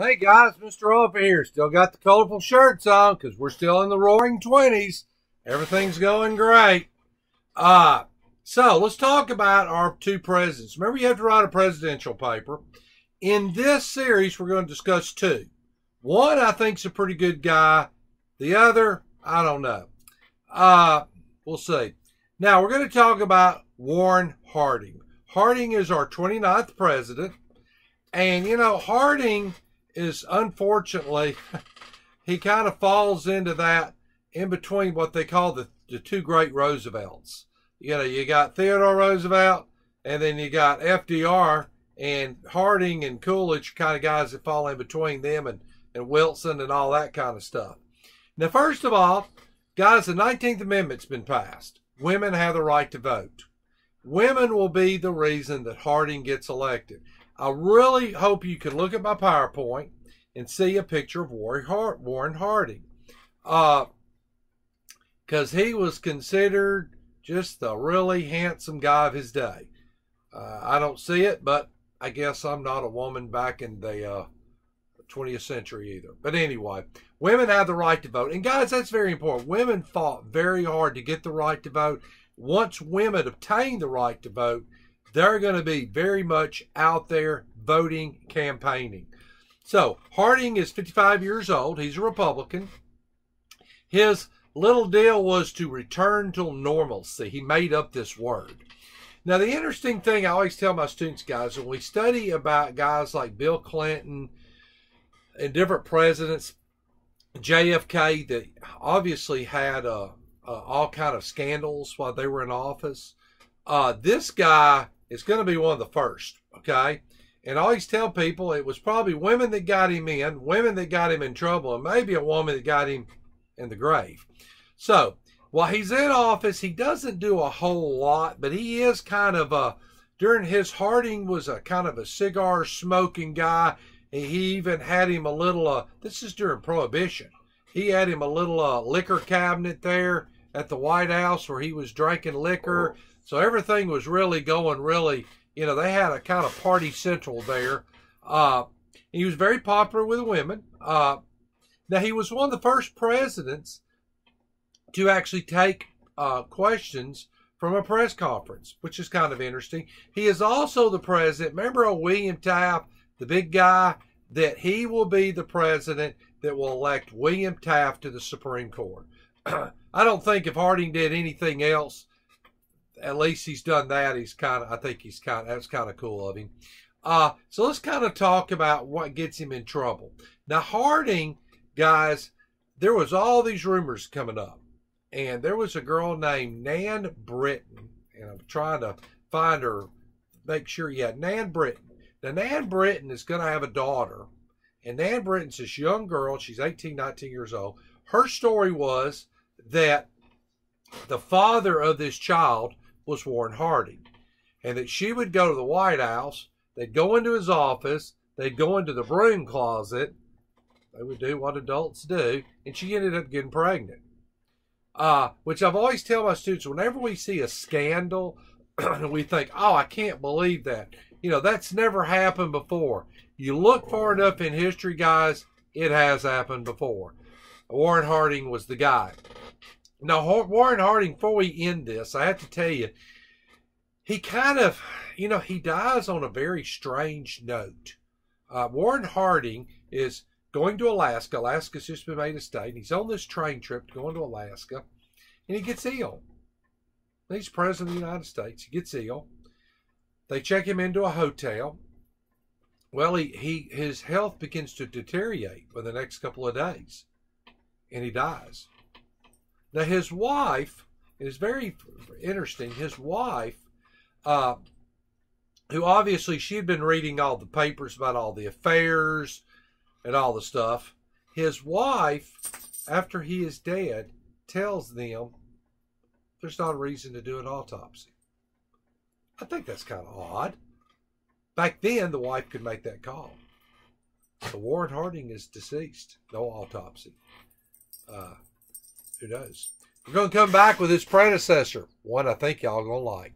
Hey guys, Mr. Offer here. Still got the colorful shirts on because we're still in the roaring 20s. Everything's going great. Uh, so let's talk about our two presidents. Remember, you have to write a presidential paper. In this series, we're going to discuss two. One I think's a pretty good guy. The other, I don't know. Uh, we'll see. Now, we're going to talk about Warren Harding. Harding is our 29th president. And, you know, Harding is unfortunately, he kind of falls into that in between what they call the, the two great Roosevelts. You know, you got Theodore Roosevelt, and then you got FDR, and Harding and Coolidge kind of guys that fall in between them, and, and Wilson and all that kind of stuff. Now, first of all, guys, the 19th Amendment's been passed. Women have the right to vote. Women will be the reason that Harding gets elected. I really hope you can look at my PowerPoint and see a picture of Warren Harding. Because uh, he was considered just the really handsome guy of his day. Uh, I don't see it, but I guess I'm not a woman back in the uh, 20th century either. But anyway, women have the right to vote. And guys, that's very important. Women fought very hard to get the right to vote. Once women obtain the right to vote, they're going to be very much out there voting, campaigning. So Harding is 55 years old. He's a Republican. His little deal was to return to normalcy. He made up this word. Now, the interesting thing I always tell my students, guys, when we study about guys like Bill Clinton and different presidents, JFK that obviously had uh, uh, all kind of scandals while they were in office. Uh, this guy is going to be one of the first, okay? And I always tell people it was probably women that got him in, women that got him in trouble, and maybe a woman that got him in the grave. So while he's in office, he doesn't do a whole lot, but he is kind of a, during his Harding was a kind of a cigar smoking guy. He even had him a little, uh, this is during Prohibition. He had him a little uh, liquor cabinet there at the White House where he was drinking liquor. So everything was really going really, you know, they had a kind of party central there. Uh, he was very popular with women. Uh, now, he was one of the first presidents to actually take uh, questions from a press conference, which is kind of interesting. He is also the president. Remember old William Taft, the big guy, that he will be the president that will elect William Taft to the Supreme Court. I don't think if Harding did anything else, at least he's done that. He's kind of, I think he's kind of, that's kind of cool of him. Uh, so let's kind of talk about what gets him in trouble. Now, Harding, guys, there was all these rumors coming up. And there was a girl named Nan Britton, and I'm trying to find her, make sure, yeah, Nan Britton. Now, Nan Britton is going to have a daughter, and Nan Britton's this young girl. She's 18, 19 years old. Her story was that the father of this child was Warren Harding. And that she would go to the White House, they'd go into his office, they'd go into the broom closet, they would do what adults do, and she ended up getting pregnant. Uh, which I've always tell my students whenever we see a scandal, we think, oh, I can't believe that. You know, that's never happened before. You look far enough in history, guys, it has happened before. Warren Harding was the guy. Now, Warren Harding, before we end this, I have to tell you, he kind of, you know, he dies on a very strange note. Uh, Warren Harding is going to Alaska. Alaska's just been made a state. and he's on this train trip going to Alaska, and he gets ill. He's president of the United States. He gets ill. They check him into a hotel. Well, he, he his health begins to deteriorate for the next couple of days, and he dies. Now, his wife is very interesting. His wife, uh, who obviously she'd been reading all the papers about all the affairs and all the stuff, his wife, after he is dead, tells them there's not a reason to do an autopsy. I think that's kind of odd. Back then, the wife could make that call. So Warren Harding is deceased. No autopsy. Uh, who knows? We're going to come back with his predecessor, one I think y'all going to like.